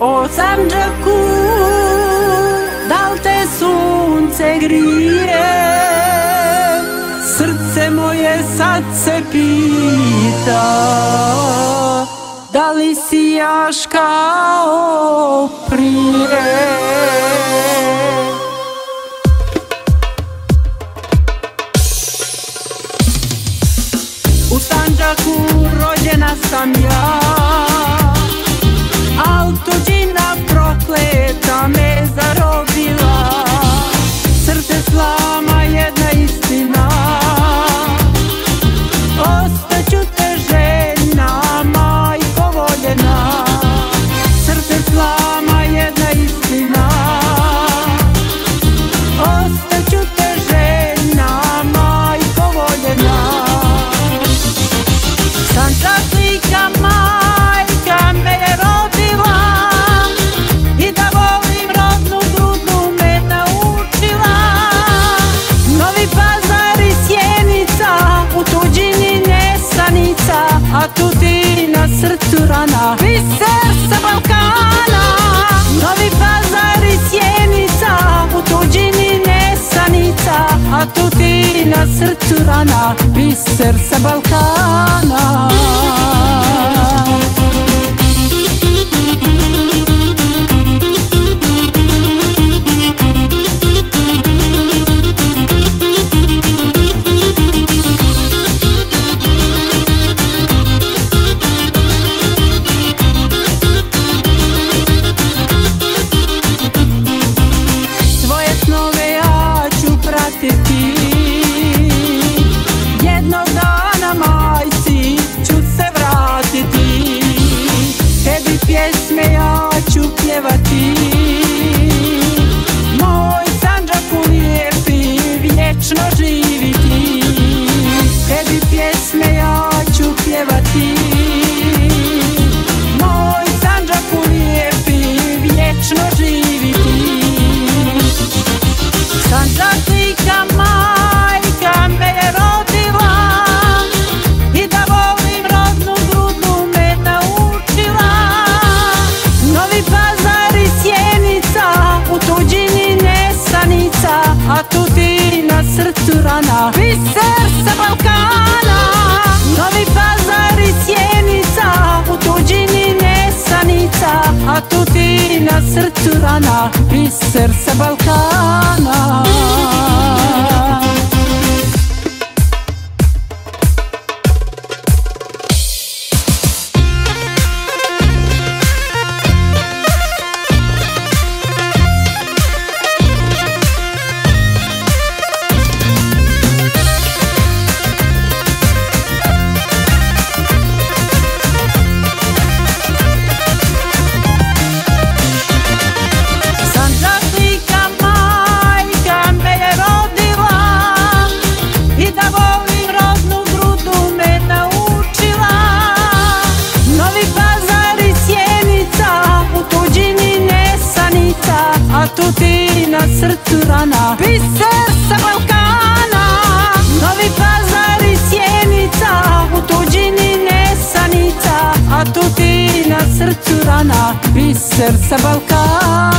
O Sanđaku, da li te sunce grije? Srce moje sad se pita Da li si jaš kao prije? U Sanđaku rođena sam ja srcu rana. Biser sa Balkana Novi pazar i sjenica U tuđini nesanica A tu ti na srcu rana. Biser sa Balkana snove ja ću pratiti na srcu rana Biser sa Balkana Novi pazar i sjenica U tuđini nesanica A tu ti na srcu rana ti na srcu rana. Biser sa Balkana Novi pazar i sjenica U tuđini nesanica A tu ti na srcu rana. Biser sa Balkana